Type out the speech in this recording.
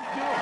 In